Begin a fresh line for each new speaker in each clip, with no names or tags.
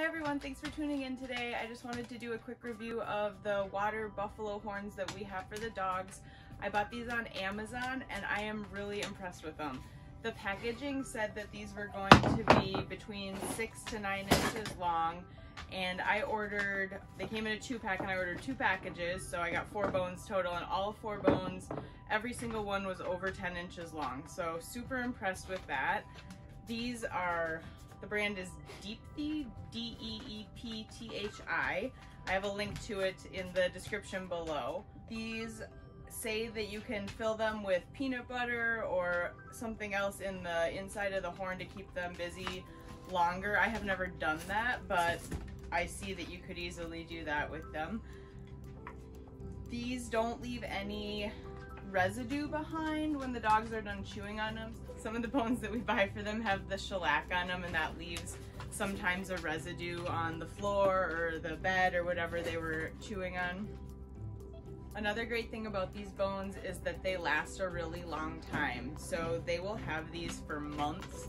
Hi everyone, thanks for tuning in today. I just wanted to do a quick review of the water buffalo horns that we have for the dogs. I bought these on Amazon and I am really impressed with them. The packaging said that these were going to be between six to nine inches long and I ordered, they came in a two pack and I ordered two packages so I got four bones total and all four bones, every single one was over 10 inches long. So super impressed with that. These are the brand is Deepthi, D-E-E-P-T-H-I. I have a link to it in the description below. These say that you can fill them with peanut butter or something else in the inside of the horn to keep them busy longer. I have never done that, but I see that you could easily do that with them. These don't leave any residue behind when the dogs are done chewing on them. Some of the bones that we buy for them have the shellac on them and that leaves sometimes a residue on the floor or the bed or whatever they were chewing on. Another great thing about these bones is that they last a really long time. So they will have these for months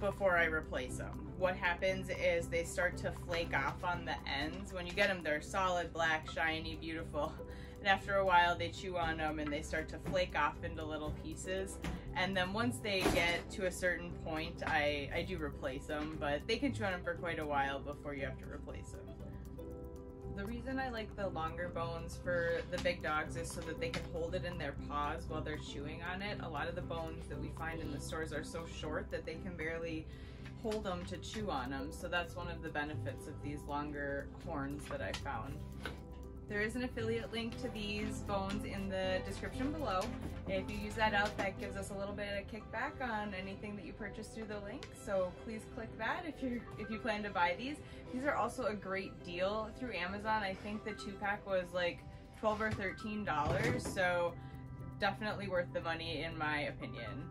before I replace them. What happens is they start to flake off on the ends. When you get them, they're solid, black, shiny, beautiful. And after a while, they chew on them and they start to flake off into little pieces. And then once they get to a certain point, I, I do replace them, but they can chew on them for quite a while before you have to replace them. The reason I like the longer bones for the big dogs is so that they can hold it in their paws while they're chewing on it. A lot of the bones that we find in the stores are so short that they can barely hold them to chew on them. So that's one of the benefits of these longer horns that I found. There is an affiliate link to these bones in the description below. If you use that out, that gives us a little bit of kickback on anything that you purchase through the link. So please click that if you if you plan to buy these. These are also a great deal through Amazon. I think the two pack was like 12 or 13 dollars. So definitely worth the money in my opinion.